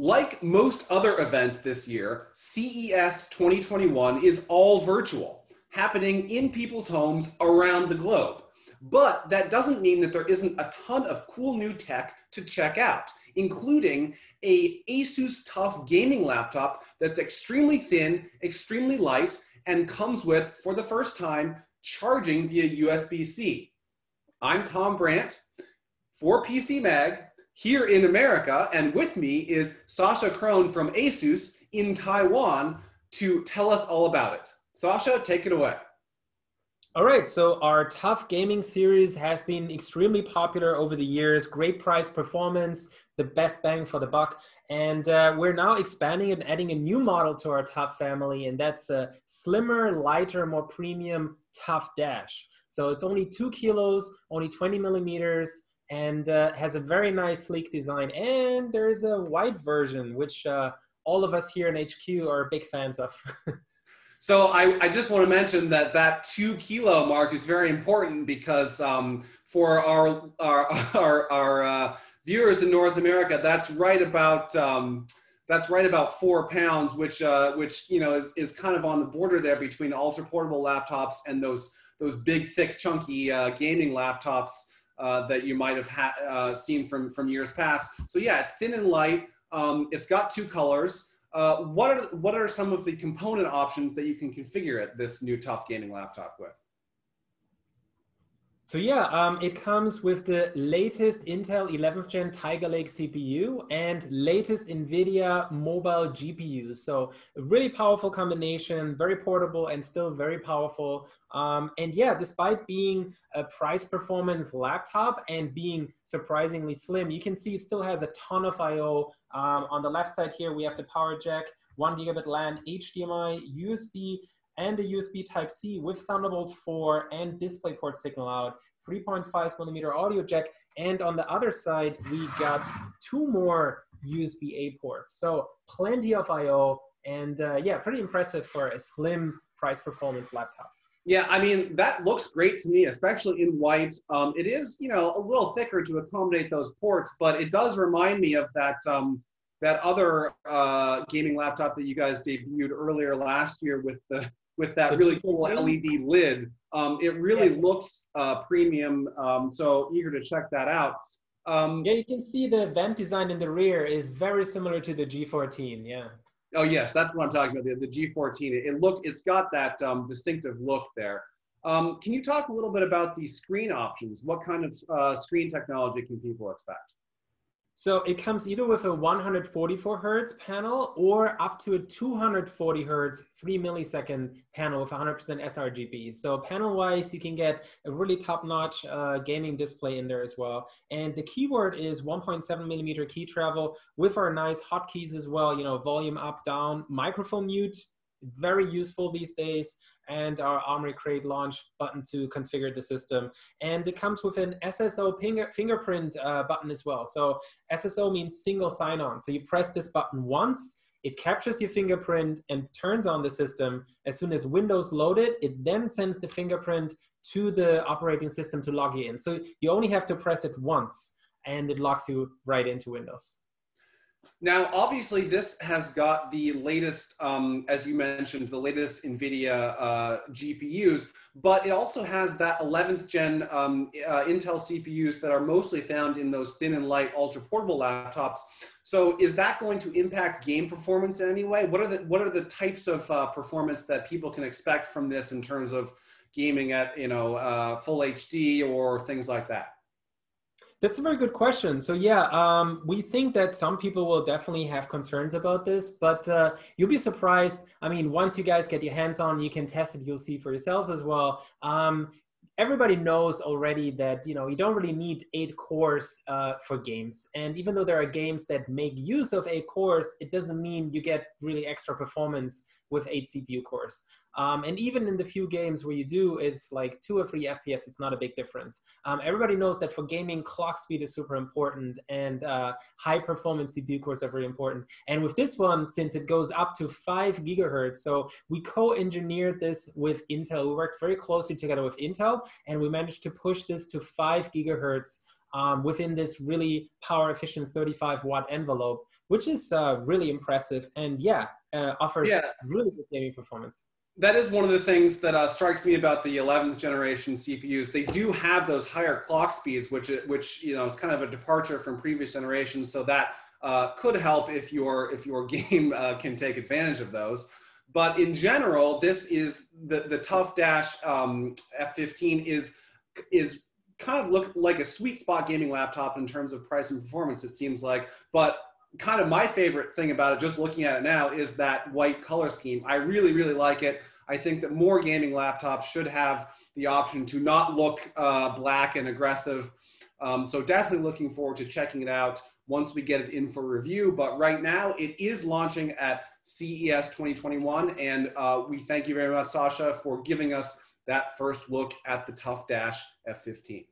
Like most other events this year, CES 2021 is all virtual, happening in people's homes around the globe. But that doesn't mean that there isn't a ton of cool new tech to check out, including a Asus TUF gaming laptop that's extremely thin, extremely light, and comes with, for the first time, charging via USB-C. I'm Tom Brant for PC Mag here in America, and with me is Sascha Krohn from Asus in Taiwan to tell us all about it. Sascha, take it away. All right, so our TUF gaming series has been extremely popular over the years. Great price performance, the best bang for the buck. And uh, we're now expanding and adding a new model to our TUF family, and that's a slimmer, lighter, more premium TUF Dash. So it's only two kilos, only 20 millimeters, and uh, has a very nice, sleek design. And there's a white version, which uh, all of us here in HQ are big fans of. So I, I just want to mention that that two kilo mark is very important because um, for our our our, our uh, viewers in North America, that's right about um, that's right about four pounds, which uh, which you know is is kind of on the border there between ultra portable laptops and those those big, thick, chunky uh, gaming laptops uh, that you might have ha- uh, seen from from years past. So yeah, it's thin and light. Um, it's got two colors. Uh, what, are, what are some of the component options that you can configure at this new TUF gaming laptop with? So yeah, um, it comes with the latest Intel 11th Gen Tiger Lake CPU and latest NVIDIA mobile GPU. So a really powerful combination, very portable and still very powerful. Um, and yeah, despite being a price performance laptop and being surprisingly slim, you can see it still has a ton of I.O. Um, on the left side here, we have the power jack, one gigabit LAN, HDMI, USB, and a USB Type-C with Thunderbolt 4 and DisplayPort signal out, 3.5 millimeter audio jack, and on the other side, we got two more USB-A ports. So plenty of I.O. and uh, yeah, pretty impressive for a slim price performance laptop. Yeah, I mean, that looks great to me, especially in white. Um, it is, you know, a little thicker to accommodate those ports, but it does remind me of that um, that other uh, gaming laptop that you guys debuted earlier last year with the with that really cool LED lid. Um, it really yes. looks uh, premium, um, so eager to check that out. Um, yeah, you can see the vent design in the rear is very similar to the G14. Yeah. Oh yes, that's what I'm talking about. The, the G14. It, it look, it's got that um, distinctive look there. Um, can you talk a little bit about the screen options? What kind of uh, screen technology can people expect? So it comes either with a 144 hertz panel or up to a 240 hertz, three millisecond panel with 100% sRGB. So panel wise, you can get a really top notch uh, gaming display in there as well. And the keyboard is 1.7 millimeter key travel with our nice hotkeys as well, you know, volume up, down, microphone mute, very useful these days and our Armoury Crate launch button to configure the system. And it comes with an SSO finger, fingerprint uh, button as well. So SSO means single sign-on. So you press this button once, it captures your fingerprint and turns on the system. As soon as Windows loaded, it then sends the fingerprint to the operating system to log you in. So you only have to press it once and it locks you right into Windows. Now, obviously, this has got the latest, um, as you mentioned, the latest NVIDIA uh, GPUs, but it also has that 11th gen um, uh, Intel CPUs that are mostly found in those thin and light ultra portable laptops. So, is that going to impact game performance in any way? What are the what are the types of uh, performance that people can expect from this in terms of gaming at you know uh, full HD or things like that? That's a very good question. So yeah, um, we think that some people will definitely have concerns about this, but uh, you'll be surprised. I mean, once you guys get your hands on, you can test it. You'll see for yourselves as well. Um, everybody knows already that you know you don't really need eight cores uh, for games and even though there are games that make use of eight cores it doesn't mean you get really extra performance with eight CPU cores. Um, and even in the few games where you do, it's like two or three FPS, it's not a big difference. Um, everybody knows that for gaming, clock speed is super important and uh, high performance CPU cores are very important. And with this one, since it goes up to five gigahertz, so we co-engineered this with Intel. We worked very closely together with Intel and we managed to push this to five gigahertz um, within this really power efficient 35 watt envelope, which is uh, really impressive and yeah, uh, offers yeah. really good gaming performance. That is one of the things that uh, strikes me about the 11th generation CPUs. They do have those higher clock speeds, which which you know is kind of a departure from previous generations. So that uh, could help if your if your game uh, can take advantage of those. But in general, this is the the TUF Dash um, F15 is is kind of look like a sweet spot gaming laptop in terms of price and performance. It seems like, but kind of my favorite thing about it, just looking at it now, is that white color scheme. I really, really like it. I think that more gaming laptops should have the option to not look uh, black and aggressive. Um, so definitely looking forward to checking it out once we get it in for review. But right now, it is launching at CES 2021, and uh, we thank you very much, Sascha, for giving us that first look at the TUF Dash F15.